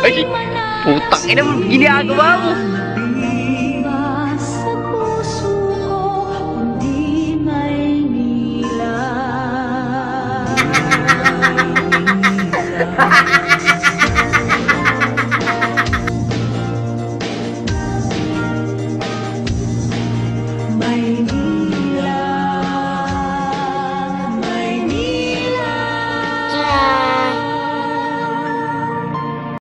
Ay, putang ina mo, ginagawa mo.